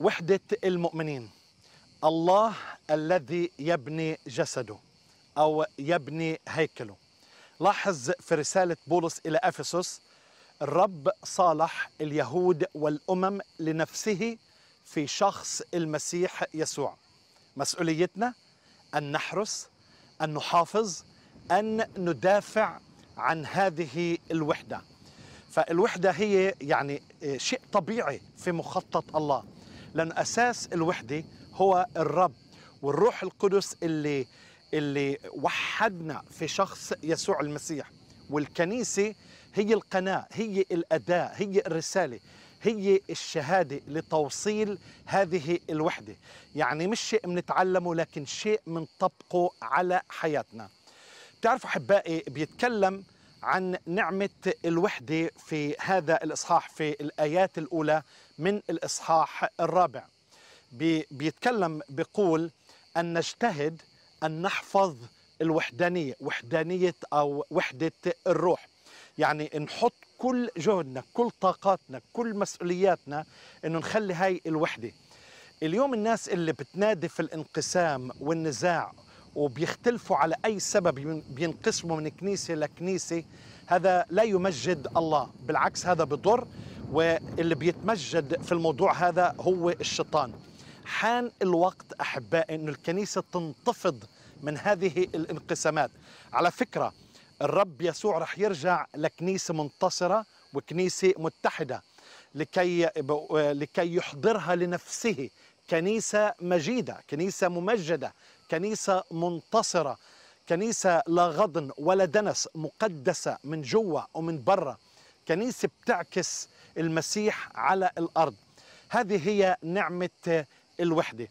وحدة المؤمنين. الله الذي يبني جسده أو يبني هيكله. لاحظ في رسالة بولس إلى أفسس الرب صالح اليهود والأمم لنفسه في شخص المسيح يسوع. مسؤوليتنا أن نحرس أن نحافظ أن ندافع عن هذه الوحدة. فالوحدة هي يعني شيء طبيعي في مخطط الله. لأن أساس الوحدة هو الرب والروح القدس اللي اللي وحدنا في شخص يسوع المسيح. والكنيسة هي القناة هي الأداة هي الرسالة هي الشهادة لتوصيل هذه الوحدة. يعني مش شيء بنتعلمه لكن شيء بنطبقه على حياتنا. بتعرفوا أحبائي بيتكلم عن نعمة الوحدة في هذا الإصحاح في الآيات الأولى من الإصحاح الرابع. بي بيتكلم بيقول أن نجتهد أن نحفظ الوحدانية وحدانية أو وحدة الروح. يعني نحط كل جهدنا كل طاقاتنا كل مسؤولياتنا إنه نخلي هاي الوحدة. اليوم الناس اللي بتنادي في الانقسام والنزاع وبيختلفوا على أي سبب بينقسموا من كنيسة لكنيسة. هذا لا يمجد الله بالعكس هذا بضر. واللي بيتمجد في الموضوع هذا هو الشيطان. حان الوقت أحبائي إنه الكنيسة تنتفض من هذه الانقسامات. على فكرة الرب يسوع رح يرجع لكنيسة منتصرة وكنيسة متحدة لكي لكي يحضرها لنفسه. كنيسة مجيدة، كنيسة ممجدة، كنيسة منتصرة، كنيسة لا غضن ولا دنس، مقدسة من جوا ومن برا، كنيسة بتعكس المسيح على الأرض. هذه هي نعمة الوحدة.